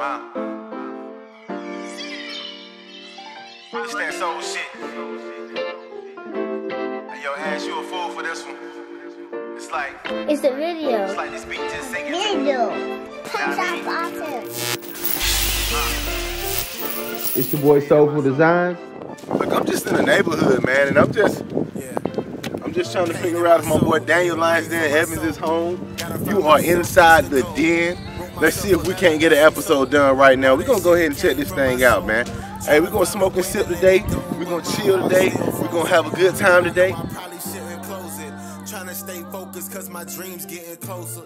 Uh. Wow. It's that soul shit. Hey, yo, Ash, you a fool for this one. It's like, It's a video. it's like this beat just sinking. Video. Punch out bottom. Uh. It's your boy Soulful Designs. Look, I'm just in the neighborhood, man, and I'm just, I'm just trying to figure out if my boy Daniel LionsDen Evans is home. You are inside the den. Let's see if we can't get an episode done right now. We're gonna go ahead and check this thing out, man. Hey, we're gonna smoke and sip today. We're gonna chill today. We're gonna have a good time today. Trying to stay focused cause my dreams getting closer.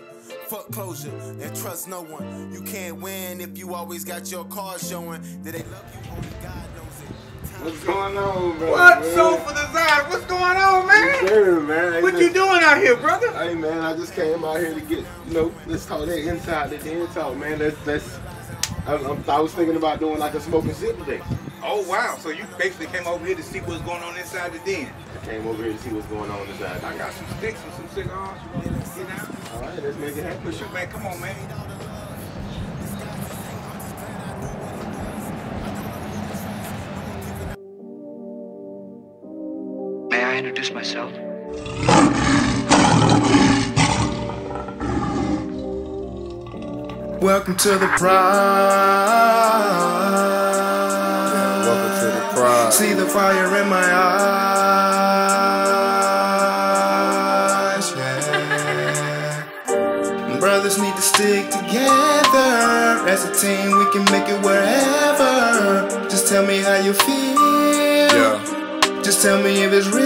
Fuck closure and trust no one. You can't win if you always got your cards showing. That they love you, What's going on, bro? What? Soulful Design? What's going on, man? Sure, man. What you doing out here, brother? Hey man, I just came out here to get, you know, let's talk that inside the den talk, man. That's that's. I, I'm, I was thinking about doing like a smoking sip today. Oh wow! So you basically came over here to see what's going on inside the den. I came over here to see what's going on inside. I got some sticks and some cigars. You want to get down? All right, let's make it happen. Shoot, man, come on, man. Introduce myself? Welcome to the pride. Welcome to the pride. See the fire in my eyes. Yeah. Brothers need to stick together. As a team, we can make it wherever. Just tell me how you feel. Yeah. Just tell me if it's real.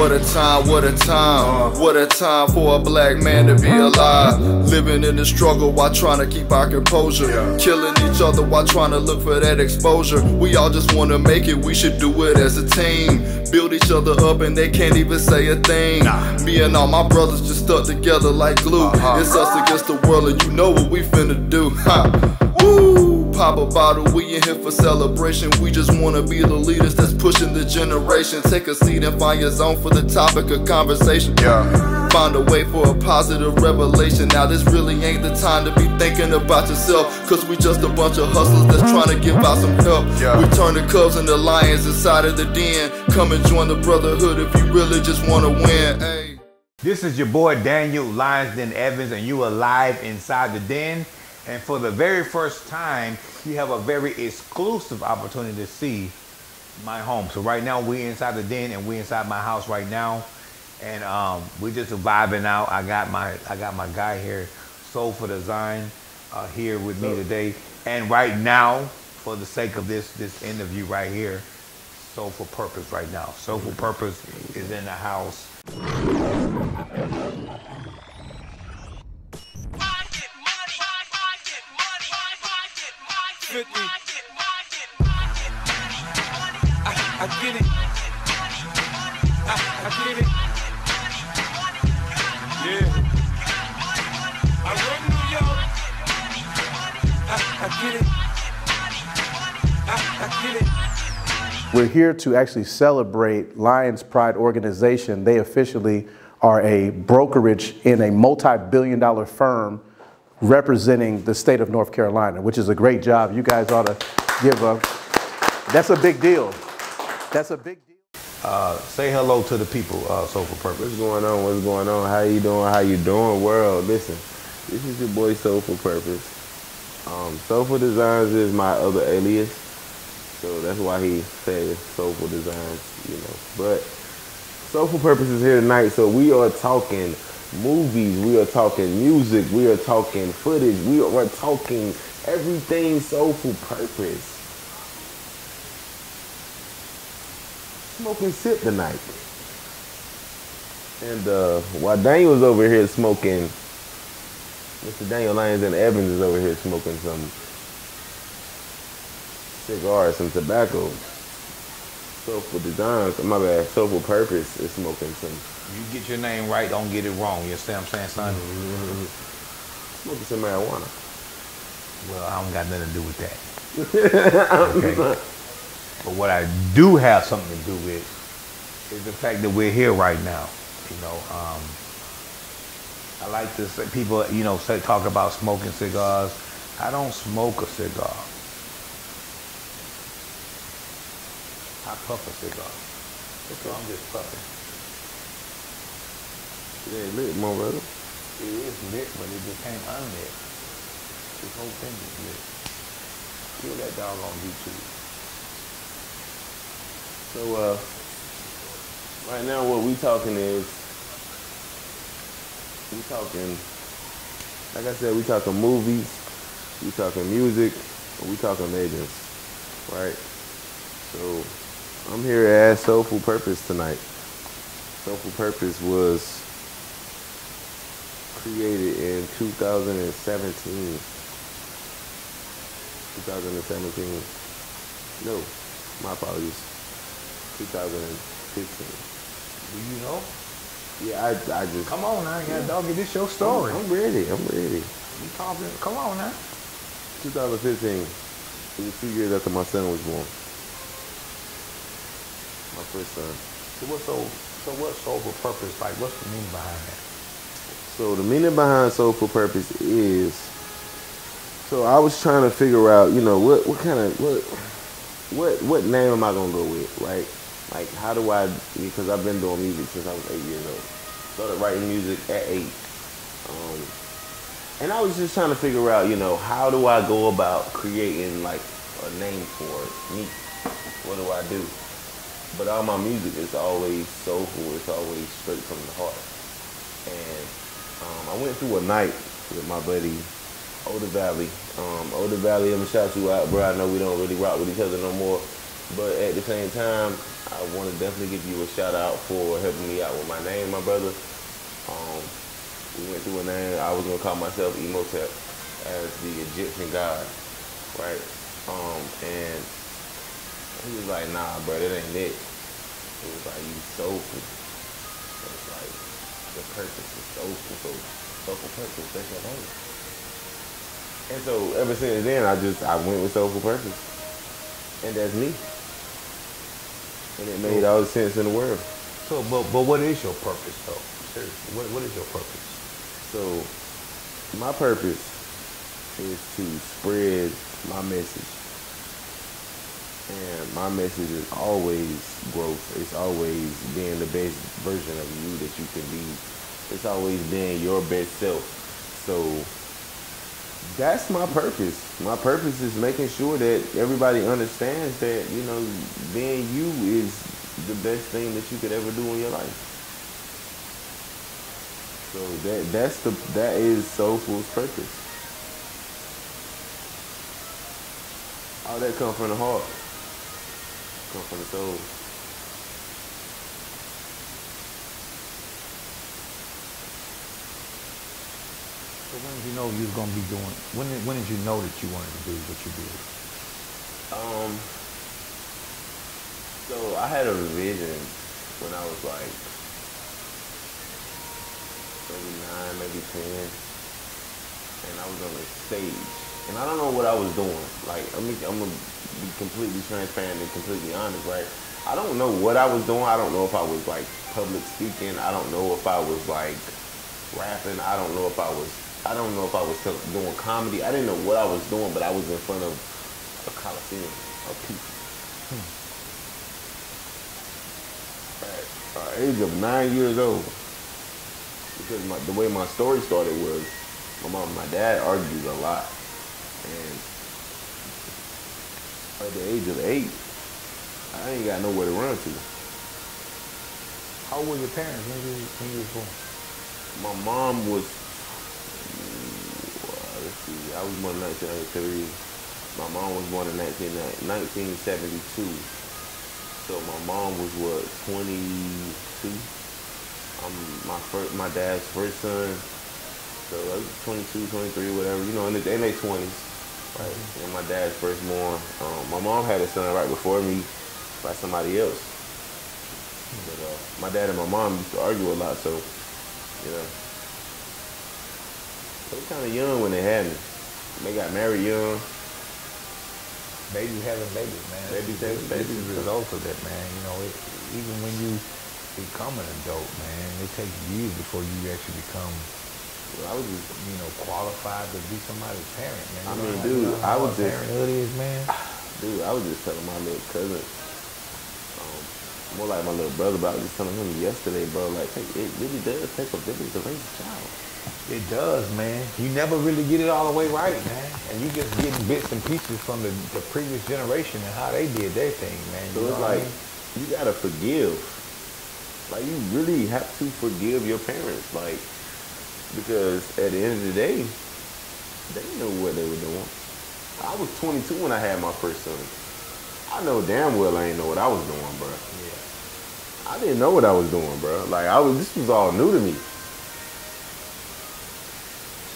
What a time, what a time, what a time for a black man to be alive. Living in the struggle while trying to keep our composure. Killing each other while trying to look for that exposure. We all just wanna make it, we should do it as a team. Build each other up and they can't even say a thing. Me and all my brothers just stuck together like glue. Uh-huh. It's us against the world and you know what we finna do. Ha. Woo! Pop a bottle, we in here for celebration. We just wanna be the leaders that's pushing the generation. Take a seat and find your zone for the topic of conversation. Yeah. Find a way for a positive revelation. Now, this really ain't the time to be thinking about yourself. Cause we just a bunch of hustlers that's trying to give out some help. Yeah. We turn the cubs into lions inside of the den. Come and join the brotherhood if you really just wanna win. Hey. This is your boy Daniel LionsDen Evans, and you are live inside the den. And for the very first time, you have a very exclusive opportunity to see my home. So right now we inside the den, and we inside my house right now, and um, we just vibing out. I got my I got my guy here, Soulful Design, uh, here with me today. And right now, for the sake of this this interview right here, Soulful Purpose right now. Soulful Purpose is in the house. I get it. I, I get it. Yeah. I run New York. I, I. I, I get it. We're here to actually celebrate Lions Pride organization. They officially are a brokerage in a multi-billion dollar firm representing the state of North Carolina, which is a great job. You guys ought to give a, that's a big deal. That's a big deal. Uh, say hello to the people, uh, Soulful Purpose. What's going on? What's going on? How you doing? How you doing, world? Listen, this is your boy Soulful Purpose. Um, Soulful Designs is my other alias, so that's why he said Soulful Designs, you know. But Soulful Purpose is here tonight, so we are talking movies, we are talking music, we are talking footage, we are talking everything Soulful Purpose. Smoking sip tonight. And uh, while Daniel was over here smoking, Mr. Daniel LionsDen Evans is over here smoking some cigars, some tobacco. Soulful Designs, my bad, Soulful Purpose is smoking some, You get your name right, don't get it wrong. You understand what I'm saying, son? smoking some marijuana. Well, I don't got nothing to do with that. Okay. but what I do have something to do with is the fact that we're here right now. You know, um, I like to say people, you know, say talk about smoking cigars. I don't smoke a cigar. I puff a cigar. So I'm just puffing. Yeah, lit, my brother. It is lit, but it became unlit. This whole thing is lit. Kill that dog on YouTube. So, uh, right now what we talking is, we talking, like I said, we talking movies, we talking music, we talking legends, right? So, I'm here at Soulful Purpose tonight. Soulful Purpose was created in 2017. 2017. No, my apologies. 2015. Do you know? Yeah, I, I just. Come on now, yeah, doggy, this your story. I'm ready. I'm ready. You talking? Come on now. 2015. It was two years after my son was born. My first son. So what's so? So what's soulful purpose like? What's the meaning behind that? So the meaning behind soulful purpose is. So I was trying to figure out, you know, what what kind of what what what name am I gonna go with, right? Like how do I? Because I've been doing music since I was eight years old. Started writing music at eight. Um, and I was just trying to figure out, you know, how do I go about creating like a name for me? What do I do? But all my music is always soulful. It's always straight from the heart. And um, I went through a night with my buddy Oda Valley. Um, Oda Valley, I'm gonna shout you out, bro. I know we don't really rock with each other no more, but at the same time, I want to definitely give you a shout out for helping me out with my name, my brother. Um, we went through a name. I was gonna call myself Imhotep as the Egyptian god, right? Um, and he was like, Nah, bro, that ain't it. He was like, You soulful. It's like the purpose is soulful, so soulful purpose. That's your name. And so ever since then, I just I went with soulful purpose, and that's me. And it made all the sense in the world. So, but but what is your purpose though? Seriously, what what is your purpose? So, my purpose is to spread my message. And my message is always growth. It's always being the best version of you that you can be. It's always being your best self. So, that's my purpose. My purpose is making sure that everybody understands that, you know, being you is the best thing that you could ever do in your life. So that that's the that is soulful's purpose. All that come from the heart. Come from the soul. So when did you know you was gonna be doing? When did, when did you know that you wanted to do what you did? Um so I had a vision when I was like maybe nine, maybe ten. And I was on a stage. And I don't know what I was doing. Like I mean I'm gonna be completely transparent and completely honest, right? I don't know what I was doing. I don't know if I was like public speaking. I don't know if I was like rapping. I don't know if I was I don't know if I was doing comedy. I didn't know what I was doing, but I was in front of a coliseum of people. Hmm. At the age of nine years old, because my, the way my story started was my mom and my dad argued a lot, and at the age of eight, I ain't got nowhere to run to. How old were your parents when you when you was born? My mom was, uh, let's see, I was born in 1993. My mom was born in 19, 1972. So my mom was what, 22? I'm my first, my dad's first son. So like 22, 23, whatever, you know, in, the, in their 20s. Right. And my dad's firstborn. Um, my mom had a son right before me by somebody else. But uh, my dad and my mom used to argue a lot, so you know. They were kind of young when they had me. They got married young. Babies having babies, man. Babies having babies, the result of that, man. You know, it, even when you become an adult, man, it takes years before you actually become I was just, you know, qualified to be somebody's parent, man. I mean, dude, you know I was just- parenthood is, man. dude, I was just telling my little cousin, um, more like my little brother, but I was just telling him yesterday, bro, like, hey, it really does take a village to raise a child. It does, man. You never really get it all the way right, man. And you just getting bits and pieces from the, the previous generation and how they did their thing, man. So You it's what I like, mean? you gotta forgive. Like, you really have to forgive your parents, like, because at the end of the day, they knew what they were doing. I was 22 when I had my first son. I know damn well I ain't know what I was doing, bro. Yeah. I didn't know what I was doing, bro. Like I was, this was all new to me.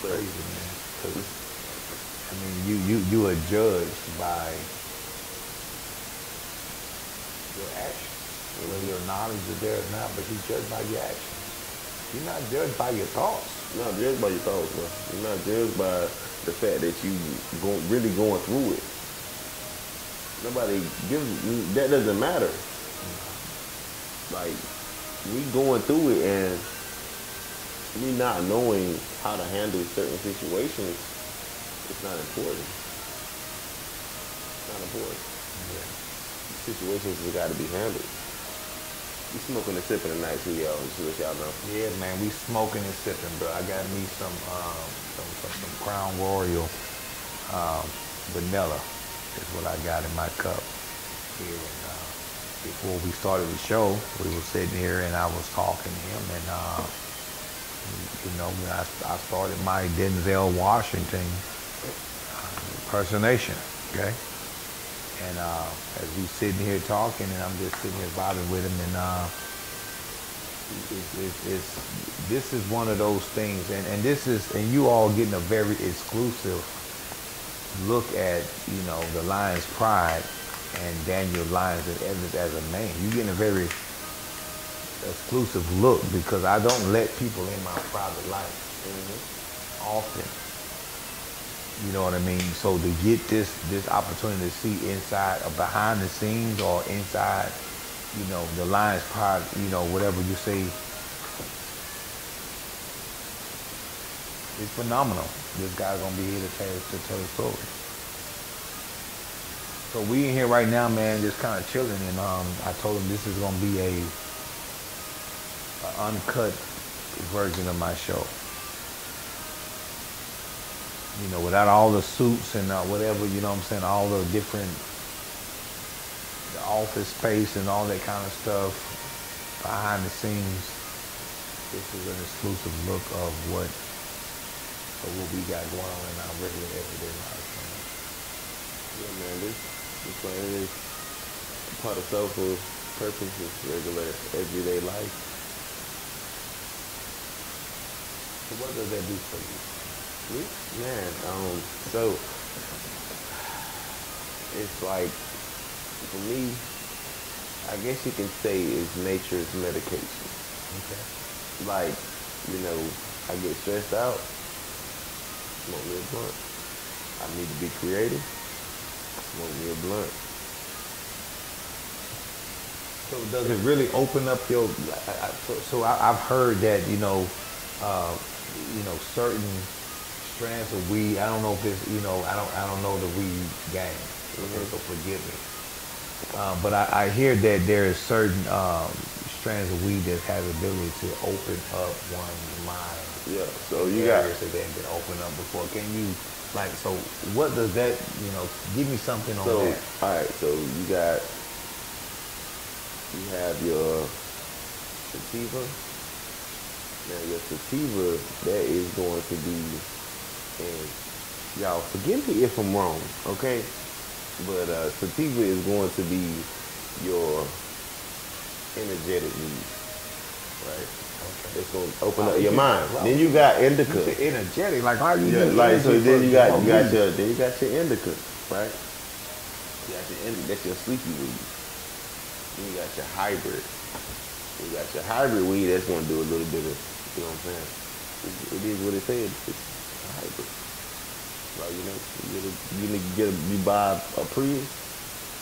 crazy, man. 'Cause, I mean, you you you are judged by your actions. Whether mm-hmm. your knowledge is there or not, but you're judged by your actions. You're not judged by your thoughts. You're not judged by your thoughts, bro. You're not judged by the fact that you go, really going through it. Nobody gives that doesn't matter. Like we going through it and me not knowing how to handle certain situations, it's not important. It's not important. Yeah. Situations has got to be handled. We smoking and sipping tonight too, y'all. To let y'all know. Yeah, man, we smoking and sipping, bro. I got me some um, some, some, some Crown Royal um, vanilla is what I got in my cup here. And, uh, before we started the show, we were sitting here and I was talking to him, and uh, you know, I, I started my Denzel Washington uh, impersonation, okay. And uh, as we sitting here talking, and I'm just sitting here vibing with him, and uh, it's, it's, it's, this is one of those things, and, and this is, and you all getting a very exclusive look at, you know, the Lions Pride and Daniel LionsDen Evans as a man. You're getting a very exclusive look because I don't let people in my private life often. You know what I mean? So to get this this opportunity to see inside or behind the scenes or inside, you know, the Lions Pride, you know, whatever you say, it's phenomenal. This guy's gonna be here to tell to tell his story. So we in here right now, man, just kind of chilling, and um, I told him this is gonna be a, a uncut version of my show. You know, without all the suits and uh, whatever, you know what I'm saying, all the different office space and all that kind of stuff behind the scenes. This is an exclusive look of what of what we got going on in our regular everyday life. Man. Yeah, man, this this one is part of soulful purpose is regular everyday life. So what does that do for you? Me? Man, um, so it's like for me, I guess you can say it's nature's medication. Okay. Like, you know, I get stressed out, smoke me a blunt. I need to be creative, smoke me a blunt. So does it really open up your? So, so I, I've heard that you know, uh, you know, certain strands of weed. I don't know if it's you know, I don't I don't know the weed game. Okay, so forgive me. Um, but I, I hear that there is certain um, strands of weed that has the ability to open up one's mind. Yeah, so you got areas that they have been opened up before. Can you like so? What does that you know? Give me something on So, that. all right, so you got, you have your sativa. Now your sativa, that is going to be, and y'all forgive me if I'm wrong, okay? But uh, sativa is going to be your energetic weed, right? Okay. It's going to open up your mind. Then you got indica. Energetic, like how you Yeah, like so. Then you got you got your then you got your indica, right? You got your indica. That's your sleepy weed. Then you got your hybrid. You got your hybrid weed. That's gonna do a little bit of you know what I'm saying. It, it is what it says. Like you know, you get a, you need to get a, you buy a Prius.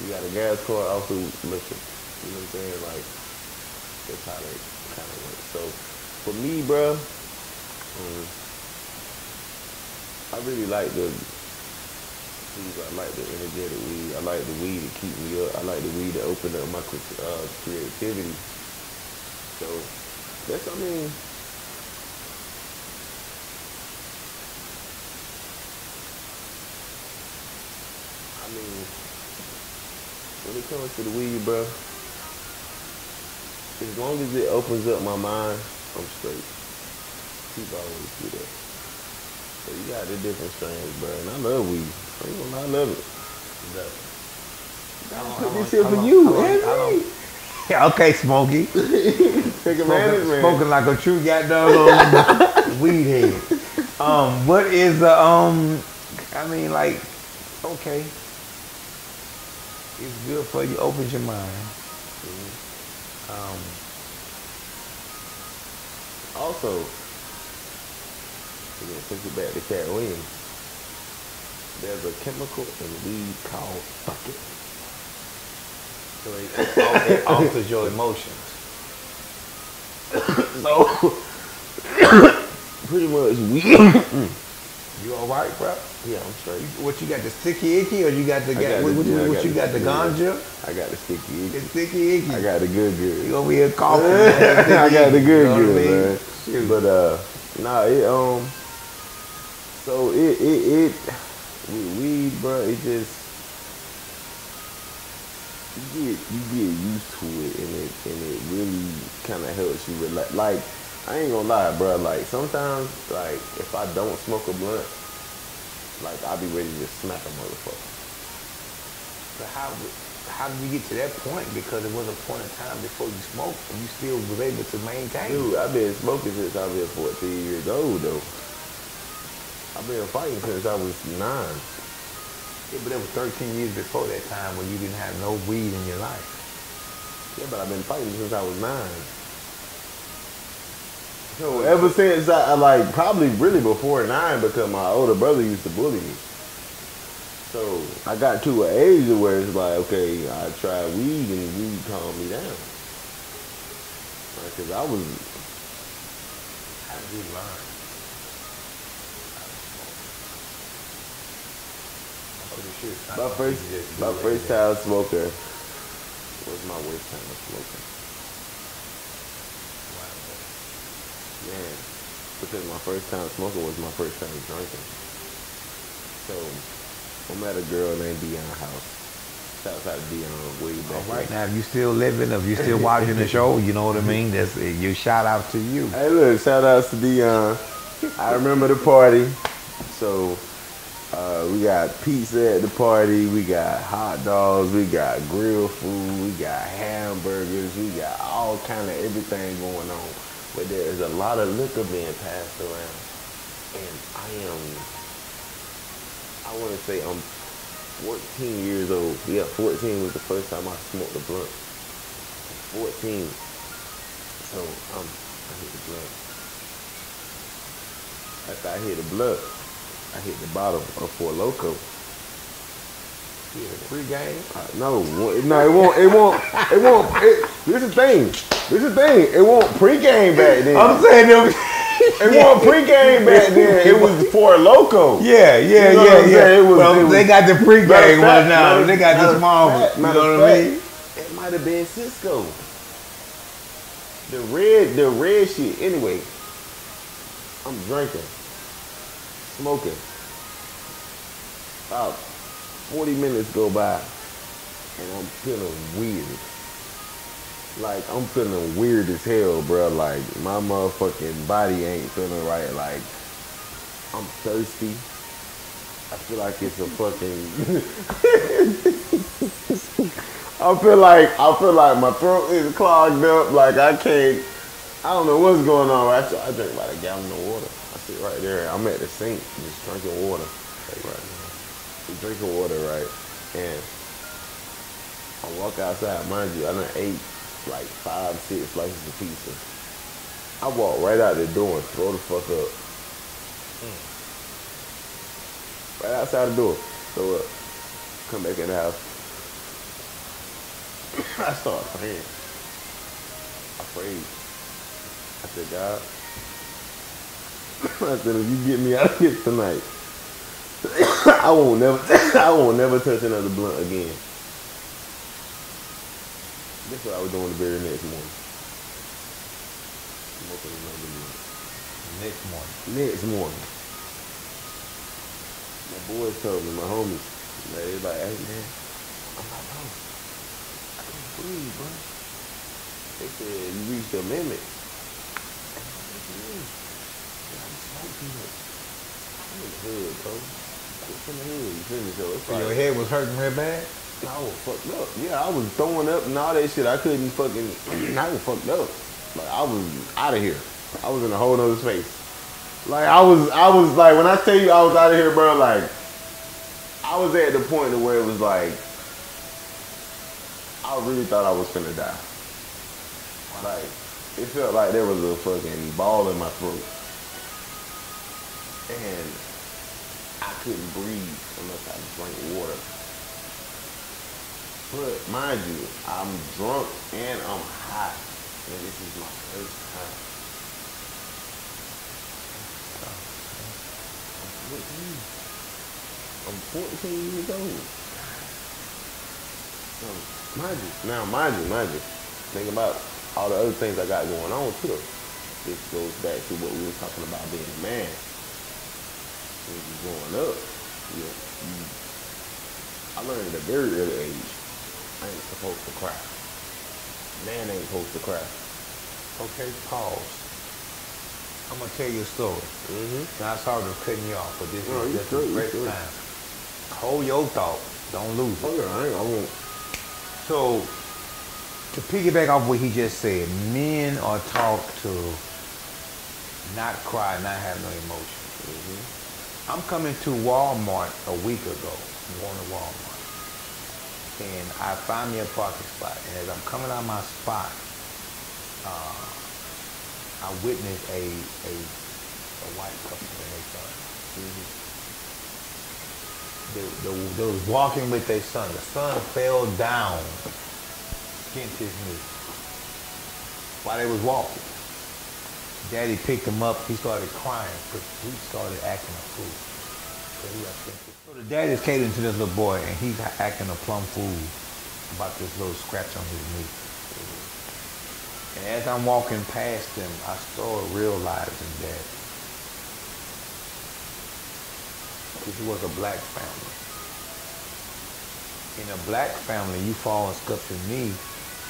You got a gas car, also listen. You know what I'm saying? Like that's how they kind of work. So for me, bruh, um, I really like the. I like the energetic weed. I like the weed to keep me up. I like the weed to open up my uh, creativity. So that's I mean. Mean, when it comes to the weed, bro, as long as it opens up my mind, I'm straight. People always do that. So you got the different strains, bro, and I love weed. I ain't gonna I love it. How long- Put this long- shit for long- you, how Henry. Yeah, okay, Smokey. Take advantage, Spoken, man. spoken like a true goddamn weed head. Um, what is the um? I mean, like, okay, it's good for you. Opens your mind. Um, Also, we're gonna take it back to Katt Williams. There's a chemical in weed called fuck it. so it, it alters your emotions. So pretty much weed. You all right, bro? yeah, I'm straight. What you got the sticky icky, or you got the I got, what, the- what, yeah, what got you the- got the ganja? I got the sticky. icky. The sticky icky. I got the good good. You over here coughing? I got the good You know what I good, mean? man. But uh, nah, it um, so it it it with weed, bro. It just you get you get used to it, and it and it really kind of helps you like like I ain't gonna lie, bro. Like sometimes, like if I don't smoke a blunt, like I'll be ready to smack a motherfucker. But how how did you get to that point? Because it was a point in time before you smoked, and you still was able to maintain. Dude, I've been smoking since I've been 14 years old, though. I've been fighting since I was nine. Yeah, but that was 13 years before that time when you didn't have no weed in your life. Yeah, but I've been fighting since I was nine. So ever since I, I like probably really before nine because my older brother used to bully me. So I got to an age where it's like, okay, I tried weed and weed calmed me down. Because I was, How did you learn? I'm pretty sure my first, you just do my first time smoker was my worst time of smoking. Man, because my first time smoking was my first time drinking. So, I met a girl named Dion House. Shouts out to Dion way back. All right now, if you still living, if you still watching the show, you know what I mean. That's your shout out to you. Hey, look, shout outs to Dion. I remember the party. So, uh, we got pizza at the party. We got hot dogs. We got grill food. We got hamburgers. We got all kind of everything going on. But there is a lot of liquor being passed around. And I am, I want to say I'm 14 years old. Yeah, 14 was the first time I smoked a blunt. 14. So um, I hit the blunt. After I hit the blunt, I hit the bottom of Four Loco. Yeah, pre-game. Uh, no, no, it won't. It won't. It won't. It, this is the thing. This is the thing. It won't pregame back then. I'm saying them. it won't pregame back then. It was Four Loco. Yeah, yeah, You know yeah, yeah. It was- well, it was- they got the pre-game one fact, now. matter- They got of small You know what I mean? It might have been Cisco. The red, the red shit. Anyway, I'm drinking, smoking. About 40 minutes go by, and I'm feeling weird. Like I'm feeling weird as hell, bro. Like my motherfucking body ain't feeling right. Like I'm thirsty. I feel like it's a fucking. I feel like I feel like my throat is clogged up. Like I can't. I don't know what's going on. I, I drink about a gallon of water. I sit right there. I'm at the sink just drinking water. Like right now. Just drinking water, right? And I walk outside. Mind you, I done ate like five, six slices of pizza. I walk right out the door and throw the fuck up. Hmm. Right outside the door. Throw up. Uh, come back in the house. I start praying. I prayed. I said, God, I said, if you get me out of here tonight, I won't never I won't never touch another blunt again. That's what I was doing the very next morning. Smoking another blunt. Next morning. Next morning. My boys told me, my homies, they was like, hey man, I'm like, bro, I can't breathe, bro. They said you reached the limit. I'm like, what you mean? Yeah, I'm smoking it. I'm in the hood, bro. In the hood, you feel me? So it's like, your head was hurting real bad? I was fucked up. Yeah, I was throwing up and all that shit. I couldn't fucking. I was fucked up. Like I was out of here. I was in a whole nother space. Like I was, I was like when I tell you I was out of here, bro. Like I was at the point where it was like I really thought I was finna die. Like it felt like there was a fucking ball in my throat, and couldn't breathe unless I drank water. But mind you, I'm drunk and I'm hot. And this is my first time. I'm 14. I'm 14 years old. So, mind you, now mind you, mind you, think about all the other things I got going on too. This goes back to what we were talking about being a man. When you growing up, you, you, I learned at a very early age I ain't supposed to cry. Man ain't supposed to cry. Okay, pause. I'm gonna tell you a story. Mm-hmm. Now, sorry for cutting you off, but this No, is just straight, a great time. Hold your thought. Don't lose it. Oh yeah, I ain't. I won't. So, to piggyback off what he just said, men are taught to not cry, not have no emotion. I'm coming to Walmart a week ago. I'm going to Walmart. And I find me a parking spot. And as I'm coming out my spot, uh, I witnessed a, a, a white couple and their son. They, they, they was walking with their son. The son fell down against his knee while they was walking. Daddy picked him up. He started crying he started acting a fool. So, so the daddy's catering to this little boy, and he's acting a plumb fool about this little scratch on his knee. And as I'm walking past him, I started realizing that this was a black family. In a black family, you fall and scuff your knee,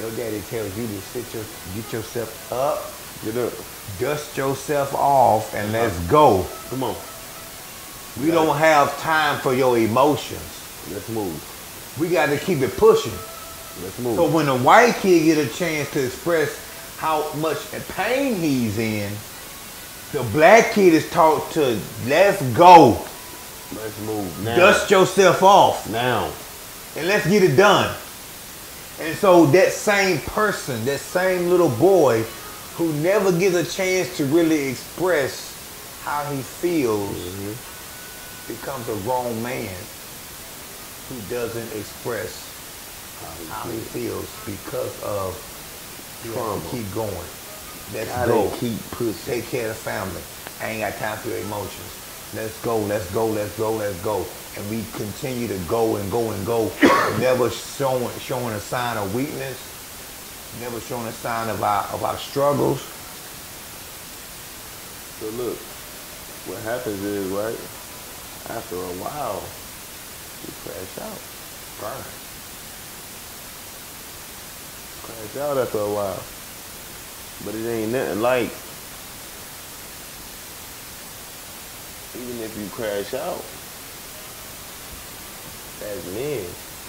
your daddy tells you to sit your, get yourself up, Get up. dust yourself off, and let's uh-huh. go. Come on. We don't have time for your emotions. Let's move. We got to keep it pushing. Let's move. So when a white kid get a chance to express how much pain he's in, the black kid is taught to let's go, Let's move now. dust yourself off, now. and let's get it done. And so that same person, that same little boy who never gets a chance to really express how he feels mm-hmm. becomes a grown man who doesn't express how he feels because of he has to Trauma. keep going. Let's Gotta go. keep pushing. Take care of the family. I ain't got time for your emotions. Let's go, let's go, let's go, let's go. And we continue to go and go and go, never showing showing a sign of weakness, never shown a sign of our of our struggles. So look, what happens is, right, after a while, you crash out. Burn. Crash out after a while. But it ain't nothing like, even if you crash out, as men,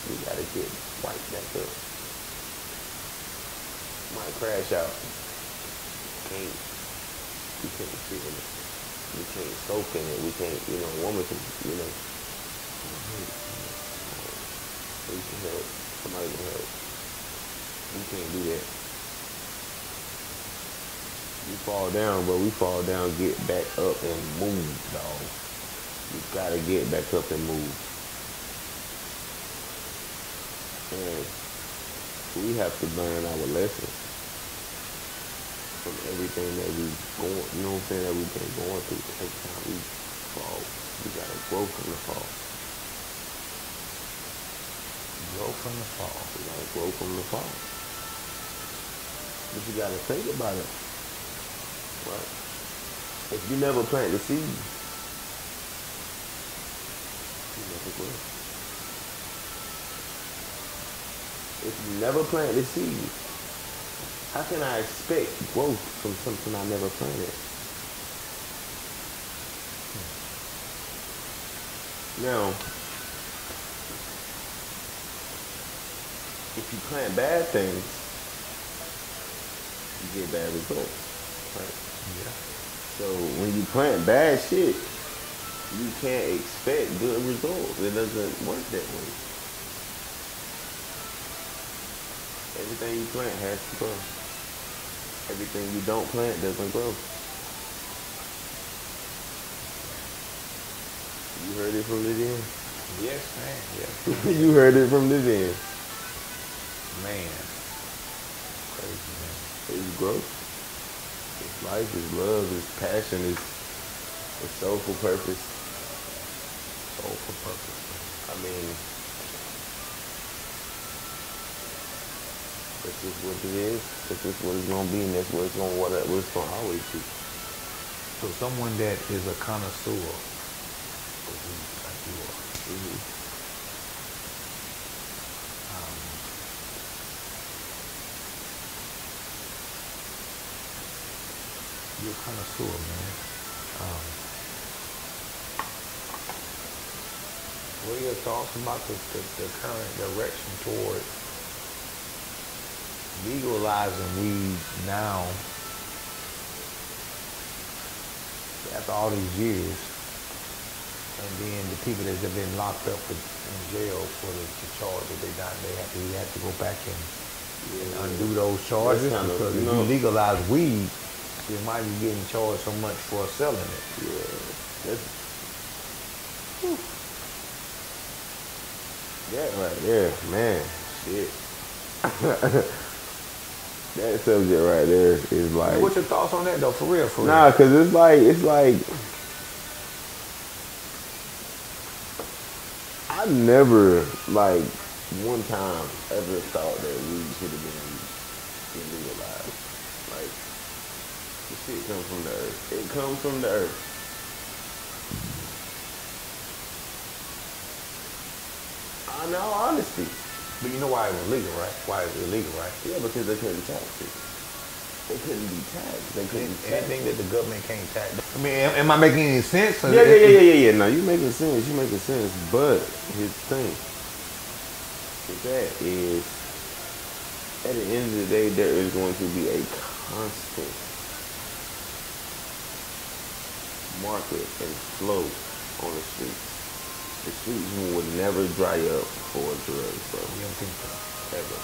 we gotta get right back up. Might crash out. Can't, we can't in it. We can't soak in it. We can't, you know, a woman can, you know, we can help. Somebody can help. We can't do that. We fall down, but we fall down, get back up and move, dog. You gotta get back up and move. And we have to learn our lesson from everything that we going, you know what I'm saying, that we've been going through. Every time we fall, we gotta grow from the fall. Grow from the fall. We gotta grow from the fall. But you gotta think about it. Right? If you never plant the seed, you never grow. If you never plant the seed, how can I expect growth from something I never planted? Now, if you plant bad things, you get bad results. Right? Yeah. So when you plant bad shit, you can't expect good results. It doesn't work that way. Everything you plant has to grow. Everything you don't plant doesn't grow. You heard it from the end. Yes, man. Yes. you heard it from the end. Man. Crazy, man. It's growth. It's life, it's love, it's passion, it's, it's soulful purpose. Soulful purpose. I mean, that's just what it is. That's just what it's gonna be, and that's what it's gonna what, it- what it's gonna always be. So someone that is a connoisseur like you are, Mhm. um, you're a connoisseur, man. Um, what are your thoughts about the, the, the current direction toward legalizing weed now after all these years and then the people that have been locked up in in jail for the, the charge that they done, they have to, we have to go back and, and undo those charges kind of, because you if you legalize weed, you might be getting charged so much for selling it. Yeah. That's Whew. that right there, man. Shit. that subject right there is like What's your thoughts on that though? For real, for real. Nah, cause it's like it's like I never like one time ever thought that weed should have been illegalized. Like the shit comes from the earth. It comes from the earth. I know honesty. But you know why it was legal, right? Why it's illegal, right? Yeah, because they couldn't tax it. They couldn't be taxed. They couldn't be taxed. Anything that the government can't tax. I mean, am, am I making any sense? Yeah, yeah, yeah, yeah, yeah, yeah. No, you making sense. You making sense. But here's the thing. With that is, at the end of the day, there is going to be a constant market and flow on the streets. The streets will never dry up for drugs, bro. You don't think so? Ever.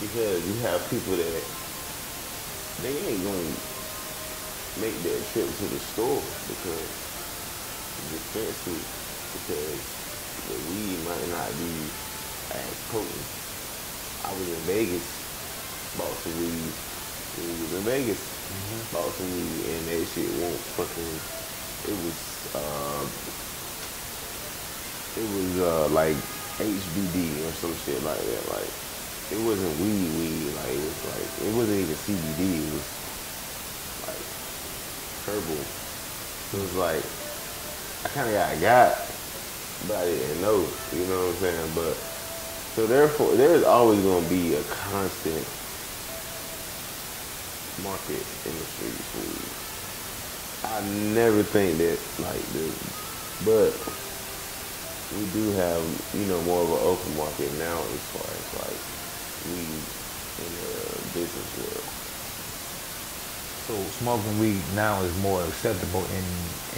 Because you have people that they ain't gonna make their trip to the store because it's expensive because the weed might not be as potent. I was in Vegas, bought some weed. When we was in Vegas, bought some weed and that shit won't fucking it was uh it was uh like HBD or some shit like that. Like it wasn't weed weed, like it was like it wasn't even CBD, it was like herbal. It was like I kinda got got but I didn't know, you know what I'm saying? But so therefore there's always gonna be a constant market in the streets. I never think that like the but we do have, you know, more of an open market now as far as like weed in the business world. So smoking weed now is more acceptable in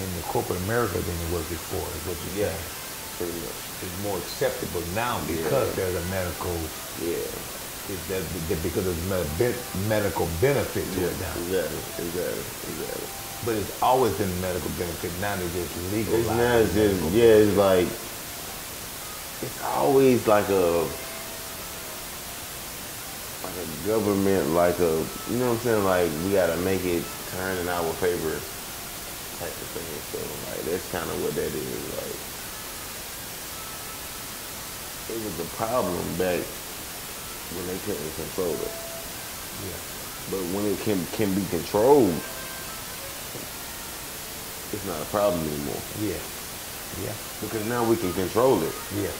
in the corporate America than it was before. Is what you're Yeah, pretty much. It's more acceptable now because Yeah. there's a medical. Yeah. Is that that because med- ben- medical benefit to Yeah, it now? exactly, exactly, exactly. But it's always been a medical benefit. Now they just legalize. It's not just yeah, it's like it's always like a like a government like a you know what I'm saying, like we gotta make it turn in our favor type of thing. So like that's kinda what that is, like it was a problem back when they couldn't control it. Yeah. But when it can can be controlled, it's not a problem anymore. Yeah. Yeah. Because now we can control it. Yeah.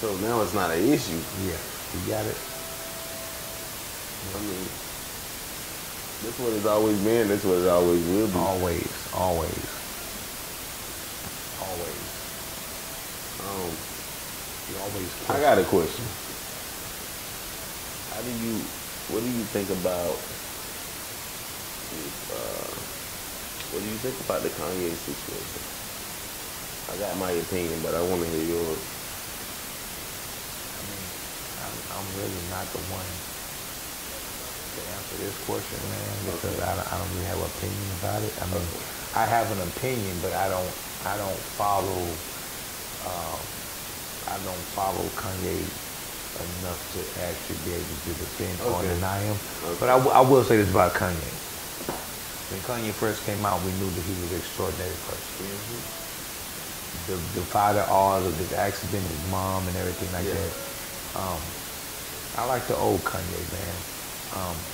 So now it's not an issue. Yeah. You got it. I mean, this what it's always been. This what it always will be. Always. Always. Always. Um, You always. I got a question. How do you, what do you think about, uh, what do you think about the Kanye situation? I got my opinion, but I want to hear yours. I mean, I'm, I'm really not the one to answer this question, man, because I, don't- I don't really have an opinion about it. I mean, I have an opinion, but I don't, I don't follow, um, I don't follow Kanye enough to actually be able to defend or Okay. deny him. But I, w- I will say this about Kanye. When Kanye first came out, we knew that he was an extraordinary person the, the father all of his accident, his mom and everything like Yeah. that. Um, I like the old Kanye, man. Um,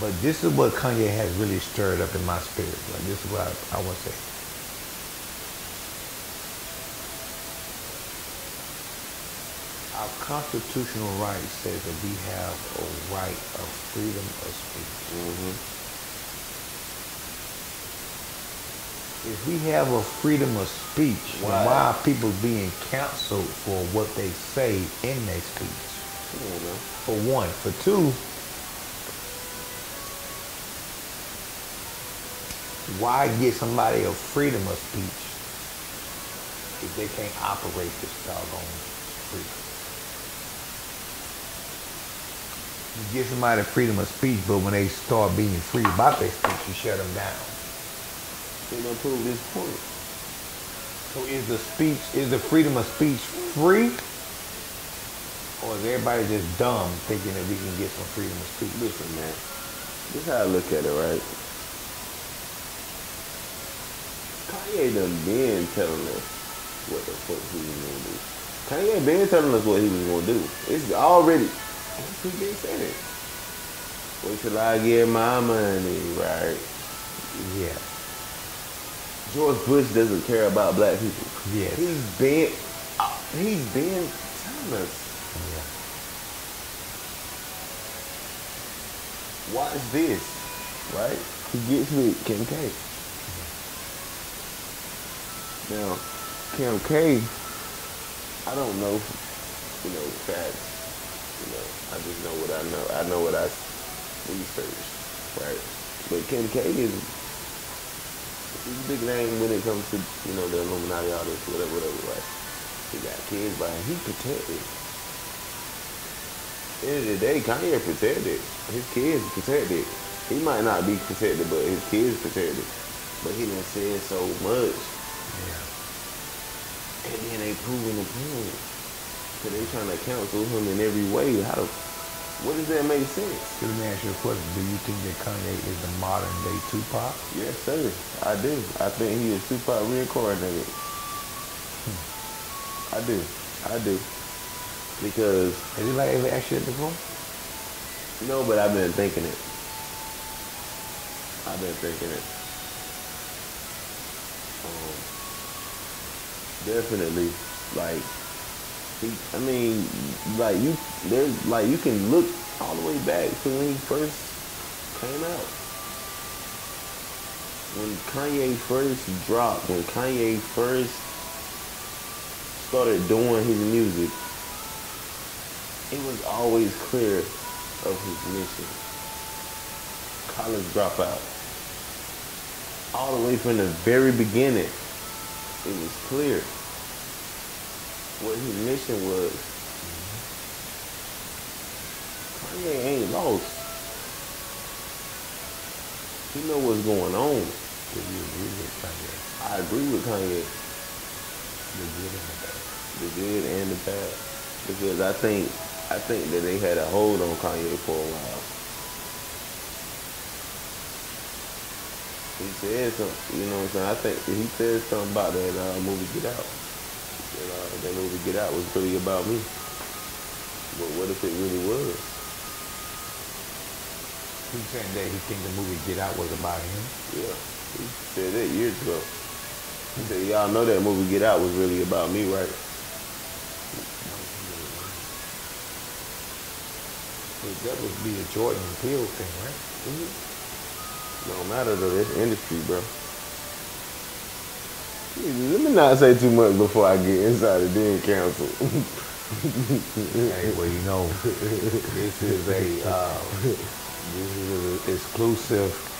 but this is what Kanye has really stirred up in my spirit. Like this is what I, I want to say. Our constitutional right says that we have a right of freedom of speech. If we have a freedom of speech, Why? why are people being canceled for what they say in their speech? For one. For two, why give somebody a freedom of speech if they can't operate this doggone freedom? You give somebody freedom of speech, but when they start being free about their speech, you shut them down. They don't prove this point. So is the speech, is the freedom of speech free? Or is everybody just dumb thinking that we can get some freedom of speech? Listen, man. This is how I look at it, right? Kanye done been telling us what the fuck he was gonna do. Kanye been telling us what he was gonna do. It's already, he been saying it. Wait till I get my money, right? Yeah. George Bush doesn't care about black people. Yes. He's been, uh, he's been telling us. Yeah. Watch this, right? He gets with Kim K. Now, Kim K, I don't know, you know, facts. You know, I just know what I know. I know what I researched, right? But Kim K is he's a big name when it comes to, you know, the Illuminati, this, whatever, whatever, right? He got kids by him. He protected. At the end of the day, Kanye protected. His kids protected. He might not be protected, but his kids protected. But he done said so much. Yeah. And then they proving the point. So they trying to counsel him in every way. How to, what does that make sense? Let me ask you a question. Do you think that Kanye is the modern day Tupac? Yes, sir. I do. I think he is Tupac reincarnated. Hmm. I do. I do. Because Has anybody ever asked you that before? No, but I've been thinking it. I've been thinking it. Um, definitely, like, he, I mean, like you, there's like you can look all the way back to when he first came out. When Kanye first dropped, when Kanye first started doing his music, it was always clear of his mission. College dropout. All the way from the very beginning, it was clear what his mission was. Kanye ain't lost. He know what's going on. You agree with Kanye? I agree with Kanye, The good and the bad. the good and the bad, because I think I think that they had a hold on Kanye for a while. He said something, you know what I'm saying? I think he said something about that uh, movie Get Out. That, uh, that movie Get Out was really about me. But what if it really was? He saying that he think the movie Get Out was about him. Yeah. He said that years ago. He said, y'all know that movie Get Out was really about me, right? That would be a Jordan Peele thing, right? No matter though, that's industry, bro. Let me not say too much before I get inside the den council. hey, well, you know, this is a uh, this is an exclusive.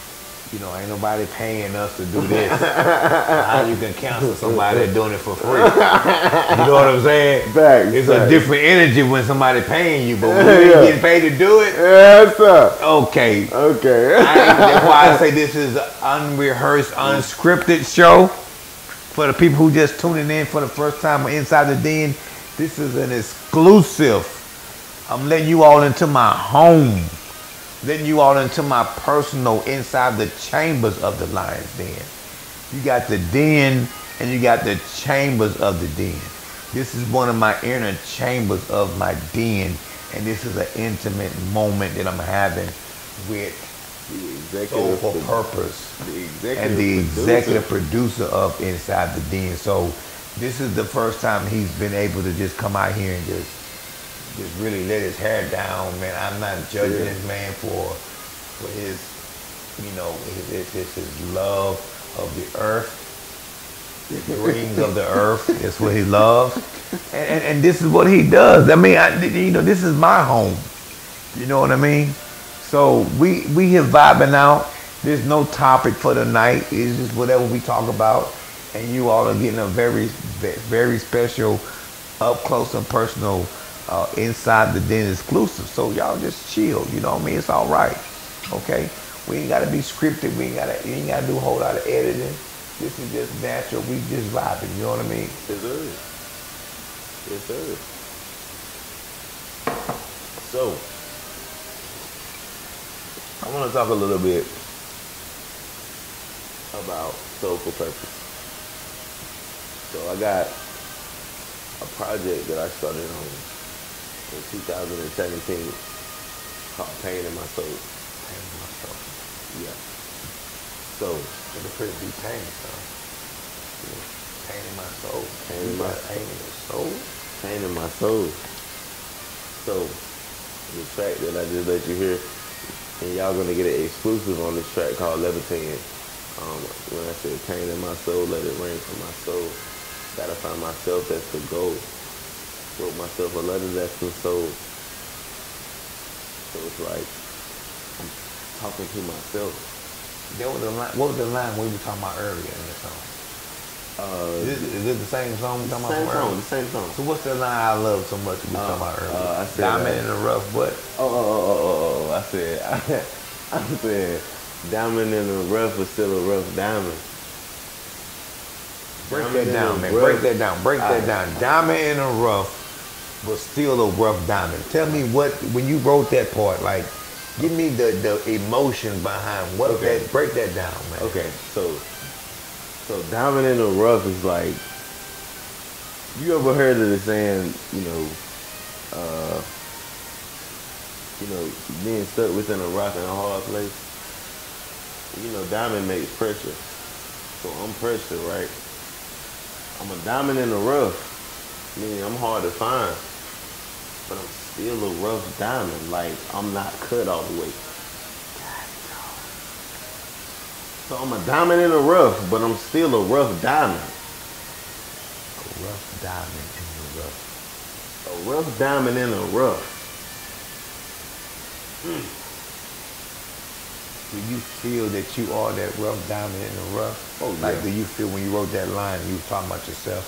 You know, ain't nobody paying us to do this. How you can cancel somebody that doing it for free? You know what I'm saying? Facts, it's a different energy when somebody paying you, but when you Yeah. getting paid to do it, yes, sir. okay. Okay. I that's why I say this is an unrehearsed, unscripted show. For the people who just tuning in for the first time or inside the den, this is an exclusive. I'm letting you all into my home, letting you all into my personal inside the chambers of the lion's den. You got the den and you got the chambers of the den. This is one of my inner chambers of my den, and this is an intimate moment that I'm having with The executive, Soulful Purpose the executive and the producer. executive producer of Inside the Den. So this is the first time he's been able to just come out here and just just really let his hair down, man. I'm not judging Yeah. this man for for his you know his, his, his, his love of the earth, the rings of the earth. That's what he loves, and, and and this is what he does. I mean, I, you know, this is my home. You know what I mean? So we we here vibing out. There's no topic for the night. It's just whatever we talk about, and you all are getting a very very special, up close and personal, uh, inside the den exclusive. So y'all just chill. You know what I mean? It's all right. Okay. We ain't gotta be scripted. We ain't gotta you ain't gotta do a whole lot of editing. This is just natural. We just vibing. You know what I mean? Yes, sir. Yes, sir. So, I want to talk a little bit about soulful purpose. So I got a project that I started on in 2017 called Pain in My Soul. Pain in my soul. Yeah. So, It's a pretty deep pain, so. Pain in my soul. Pain in my pain in your soul. pain in my soul. So, the track that I just let you hear, and y'all gonna get an exclusive on this track called Levitating. Um, when I said pain in my soul, let it rain from my soul. Gotta find myself, that's the goal. Wrote myself a letter that's the soul. So it's like, I'm talking to myself. That was the line, what was the line we were talking about earlier in the song? Uh, Is, this- is this the same song we talking about same song, earlier? the same song. So what's the line I love so much we Uh, talking about earlier? uh, I said, Diamond uh, in the rough, but Oh, oh, oh, oh, oh, oh, I said, I, said, diamond in the rough is still a rough diamond. break Diamond that down, man. rough. Break that down. Break that down. Diamond in the rough, but still a rough diamond. Tell me what when you wrote that part, like, give me the the emotion behind what Okay. that. Break that down, man. Okay, so, so diamond in the rough is like, you ever heard of the saying, you know, uh, you know, being stuck within a rock and a hard place? You know, diamond makes pressure. So I'm pressure, right? I'm a diamond in the rough, meaning I'm hard to find, but I'm still a rough diamond. Like I'm not cut all the way. So I'm a diamond in the rough, but I'm still a rough diamond. A rough diamond in the rough. A rough diamond in the rough. Hmm. Do you feel that you are that rough diamond in the rough? Oh, Like, yeah. do you feel when you wrote that line, you was talking about yourself?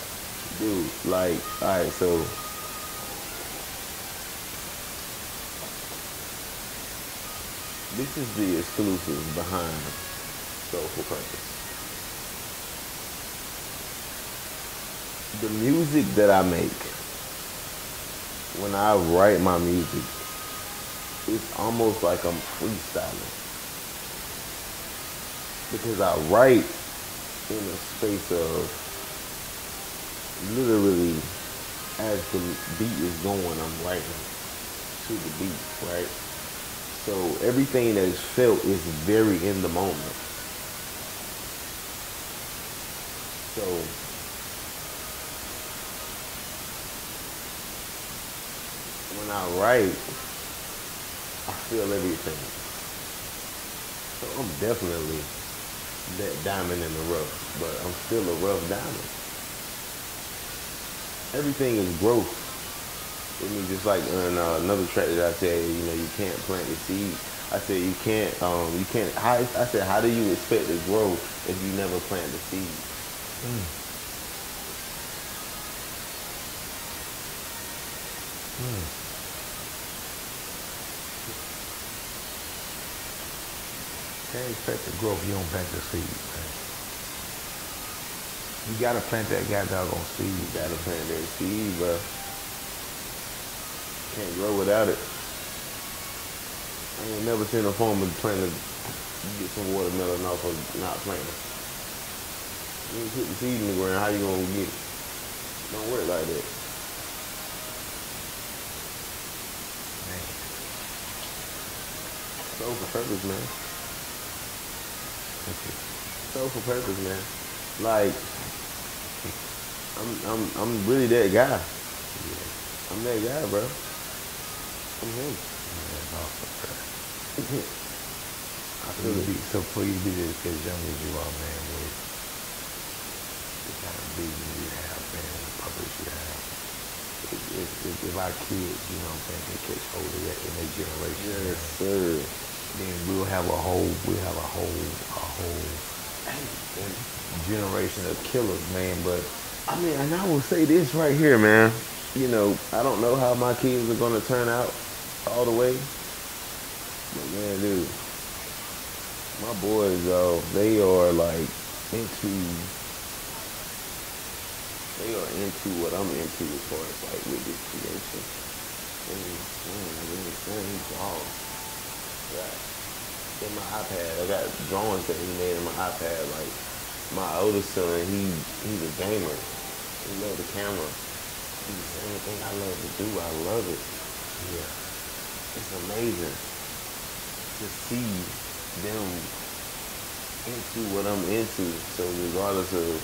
Dude, like, alright, so this is the exclusive behind Soulful Purpose. The music that I make, when I write my music, it's almost like I'm freestyling. Because I write in a space of literally as the beat is going, I'm writing. to the beat, right? So everything that is felt is very in the moment. So when I write, I feel everything. So I'm definitely that diamond in the rough, but I'm still a rough diamond. Everything is growth. I mean, just like in uh, another track that I said, you know, you can't plant the seed. I said you can't, um, you can't. How, I said, how do you expect to grow if you never plant the seed? Can't expect to grow if you don't plant the seed, man. You gotta plant that goddamn seed. You gotta plant that seed, bro. Can't grow without it. I ain't never seen a farmer planting, get some watermelon off of not planting. You ain't put the seed in the ground, how you gonna get it? Don't work like that. Man. Soulful Purpose, man. Soulful Purpose, man. Like, I'm I'm I'm really that guy. I'm that guy, bro. I'm him. That's awesome, bro. I feel it. be, so for you to be as, as young as you are, man, with the kind of vision you have, man, the purpose you have, if, if, if, if our kids, you know what I'm saying, can catch hold of that in their generation, Yes, man, sir. then we'll have a whole, we'll have a whole, a whole generation of killers, man. But I mean, and I will say this right here, man. You know, I don't know how my kids are gonna turn out all the way. But man, dude, my boys, though, they are like into, they are into what I'm into as far as like with this creation. And man, I he's all. In my iPad, I got drawings that he made in my iPad. Like my oldest son, he he's a gamer. He loves the camera. He's the same thing I love to do. I love it. yeah, It's amazing to see them into what I'm into. So regardless of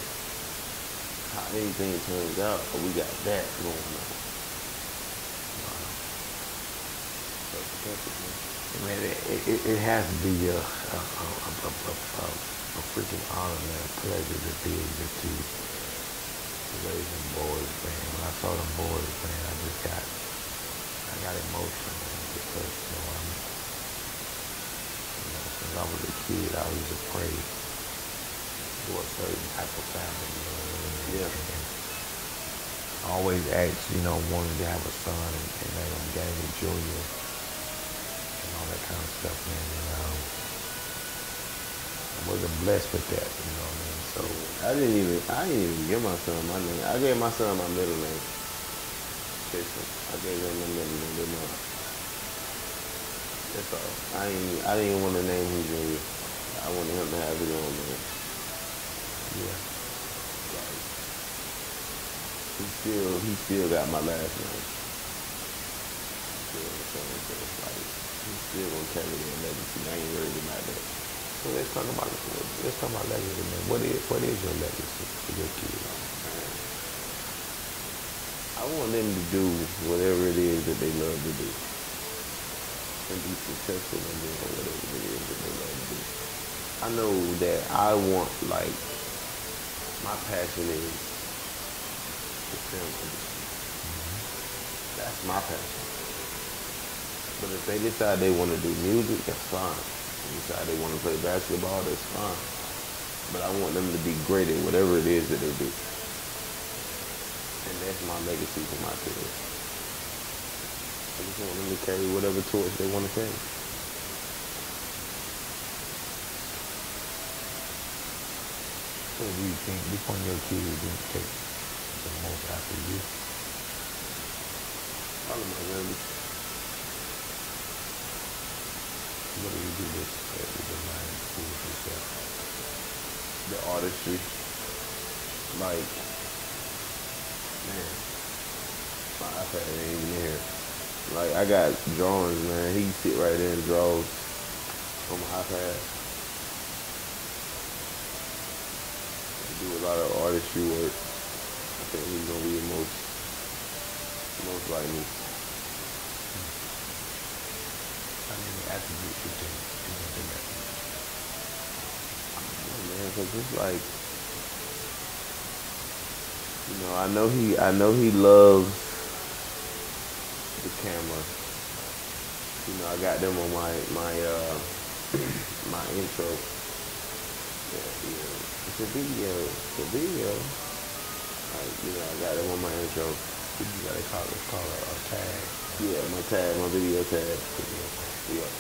how anything turns out, we got that going on. So it's perfect, man. it, it, it has to be a, a, a, a, a, a, a freaking honor and a pleasure to be able to raise them boys, man. When I saw them boys, man, I just got, I got emotional, you know, I'm, you know, since I was a kid, I used to pray for a certain type of family, you know what I mean? Yeah. And I always asked, you know, wanted to have a son and, and name him Daniel Jr. and all that kind of stuff, man. And um, I wasn't blessed with that, you know what I mean? So I didn't even I didn't even give my son my name. I gave my son my middle name. I gave him my middle name. That's all. I ain't I didn't want to name him Junior. I wanted him to have his own name. yeah, Like, he still he still got my last name. You know what I'm saying? So it's like he's still gonna carry that legacy. I ain't worried about that. so let's talk about let's talk about legacy, man. What is what is your legacy for your kids? I want them to do whatever it is that they love to do. And be successful in doing whatever it is that they love to do. I know that I want, like, my passion is the film industry. That's my passion. But if they decide they want to do music, that's fine. If they decide they want to play basketball, that's fine. But I want them to be great at whatever it is that they do. And that's my legacy for my kids. I just want them to carry whatever torch they want to carry. So do you think which one of your kids you take the most after you? All of my youngest. What do you do this with the mind school with yourself? the artistry. Like, man, my iPad ain't even here. Like I got drawings, man. He sit right there and draws on my iPad. I do a lot of artistry work. I think he's gonna be the most most like me. How many attributes you think you can do that? Man, cause it's like you know, I know he I know he loves the camera. You know, I got them on my my uh my intro. Yeah, yeah. It's a video. It's a video. Like, you know, I got them on my intro. You gotta call it, call it a tag. Yeah, my tag, my video tag. Yeah.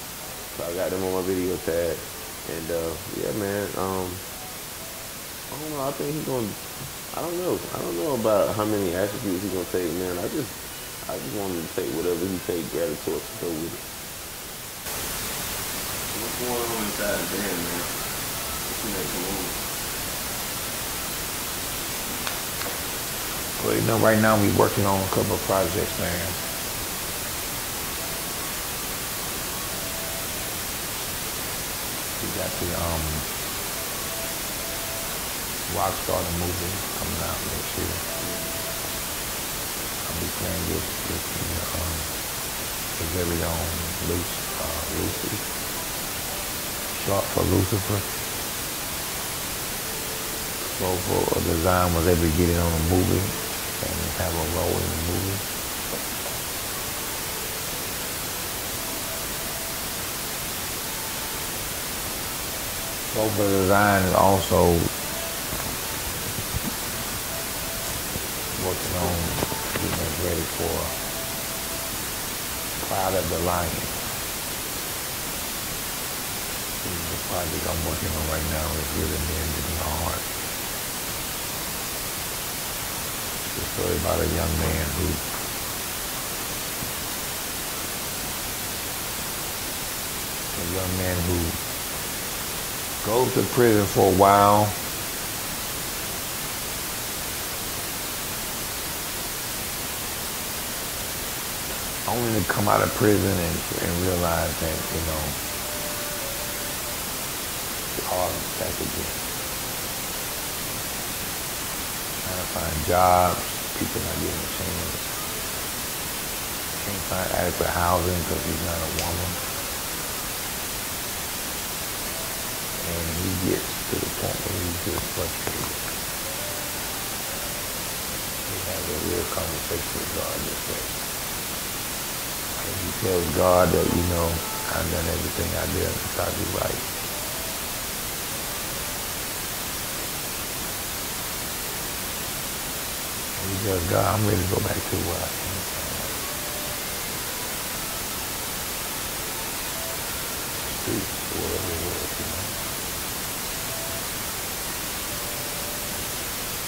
So I got them on my video tag. And uh yeah man, um I don't know, I think he's gonna I don't know. I don't know about how many attributes he's gonna take, man. I just I just want him to take whatever he take, grab the torch and go with it. What's going on inside the band, man? What's the next move? Well, you know, right now we working on a couple of projects, man. We got the um Rockstar the movie coming out next year. Playing with with the um the very own Lucy, uh, Lucy, short for Lucifer. Soulful Design was able to get it on a movie and have a role in the movie. Soulful Design is also working on getting us ready for Cloud of the Lion. This is the project I'm working on right now. It's really near to my heart. It's a story about a young man who a young man who goes to prison for a while. Only to come out of prison and, and realize that, you know, it's hard back again. Trying to find jobs, people not getting a chance. Can't find adequate housing because he's not a woman. And he gets to the point where he's just frustrated. He has a real conversation with God just that. He tells God that, you know, I've done everything I did to try to do right. And he tells God, I'm ready to go back to where I came from. Whatever it was, you know.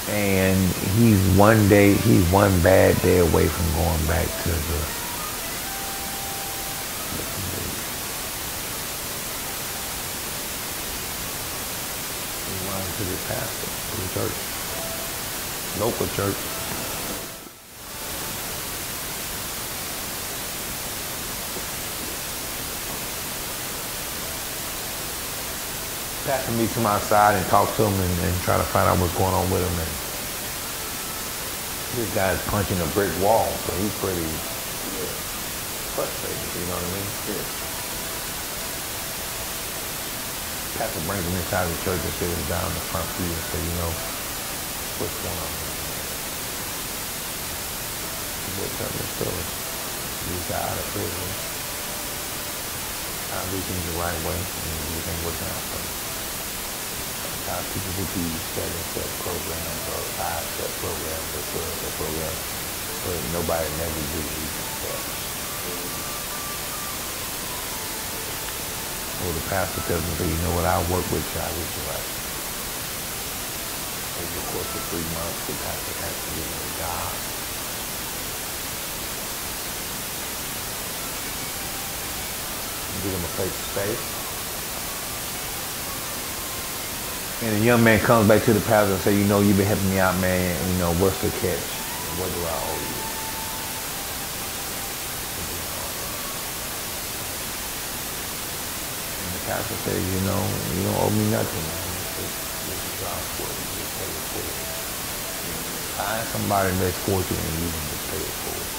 And he's one day, he's one bad day away from going back to the He runs to the pastor, to the church, local church. Pastor to him outside and talk to him and, and try to find out what's going on with him. And this guy's punching a brick wall, so he's pretty frustrated, you know what I mean? Pastor brings him inside the church and sits him down in the front pew and say, you know, what's going on? What's up, the story? You got out of prison. I do things the right way and everything working out for. Sometimes people will do seven step programs or five step programs or twelve step programs, but nobody never do Well, the pastor tells me, you know what, I'll work with you, I'll get you right. Over the course of three months, the pastor has to give me a job. Give him a place to stay. And the young man comes back to the pastor and say, you know, you've been helping me out, man, you know, what's the catch? What do I owe you? Pastor says, you know, you don't owe me nothing, man. This is God's word. You just pay it forward. Find somebody less fortunate than you and just pay it forward.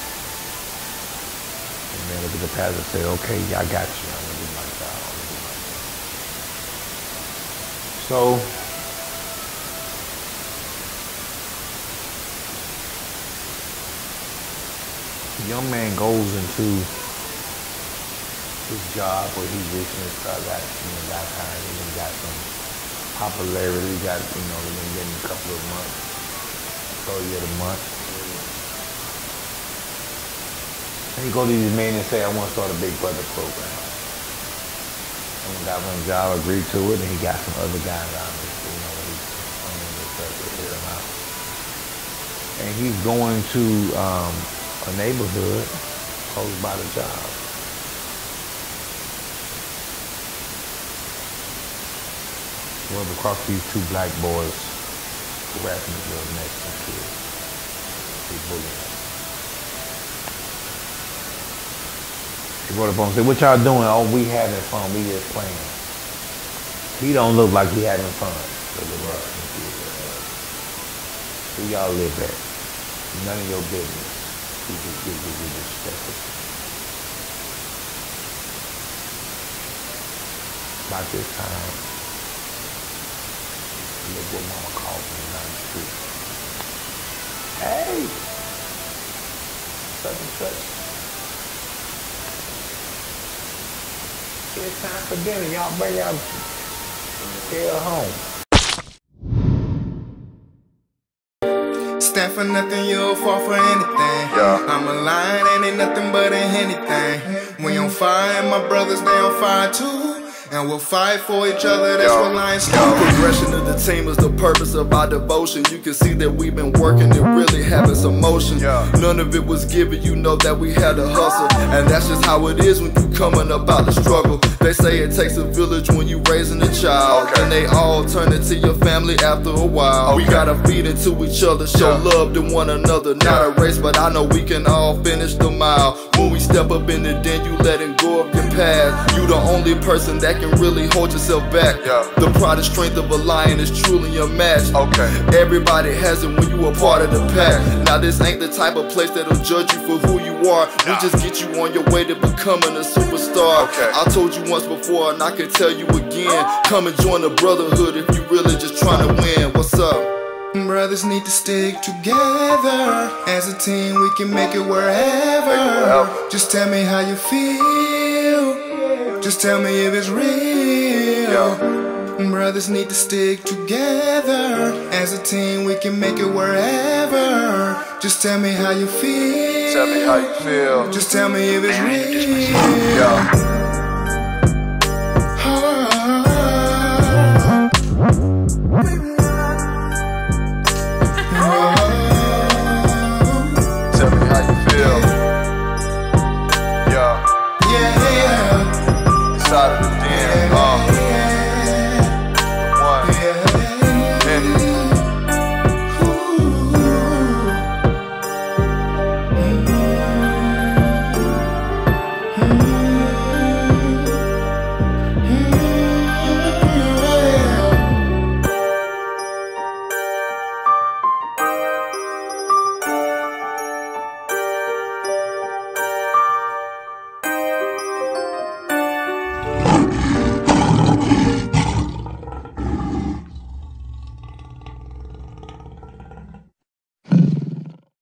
And then look at the pastor and say, okay, yeah, I got you. I'm gonna do my job. I'm gonna do my job. So young man goes into his job where he recently started got, you know, got hired, he even got some popularity, got, you know, been getting a couple of months, so year a month. And he go to these men and say, I want to start a Big Brother program. And the guy from the job agreed to it, and he got some other guys out it, you know, he's under the to hear him out. And he's going to um, a neighborhood close by the job. Runs across these two black boys harassing this little Mexican kid. They bullying him. He brought up on and said, what y'all doing? Oh, we having fun. We just playing. He don't look like he having fun. The little Mexican kid. Who y'all live at? None of your business. He just gives you the disrespectful. About this time, little boy mama called me down the street. Hey! Such and such. It's time for dinner. Y'all bring y'all tail home. Stand for nothing, you'll fall for anything. Yeah. I'm a lion, and ain't nothing but a anything. We on fire, and my brothers, they on fire too. And we'll fight for each other, that's what lions do. Progression of the team is the purpose of our devotion. You can see that we've been working and really having some motion. None of it was given, you know that we had to hustle. And that's just how it is when you coming about the struggle. They say it takes a village when you raising a child. Okay. And they all turn into your family after a while. We gotta feed into each other, show Yeah. love to one another. Not a race, but I know we can all finish the mile. When we step up in the den, you letting go of your past. You the only person that can really hold yourself back. Yeah. The pride and strength of a lion is truly unmatched. Okay. Everybody has it when you a part of the pack. Now this ain't the type of place that'll judge you for who you are. We Nah. just get you on your way to becoming a superstar. Okay. I told you once before and I can tell you again. Come and join the brotherhood if you really just trying to win. What's up? Brothers need to stick together. As a team, we can make it wherever. wherever. Just tell me how you feel. Just tell me if it's real. Brothers need to stick together. As a team, we can make it wherever. Just tell me how you feel. Tell me how you feel. Just tell me if it's real.